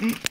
Mm.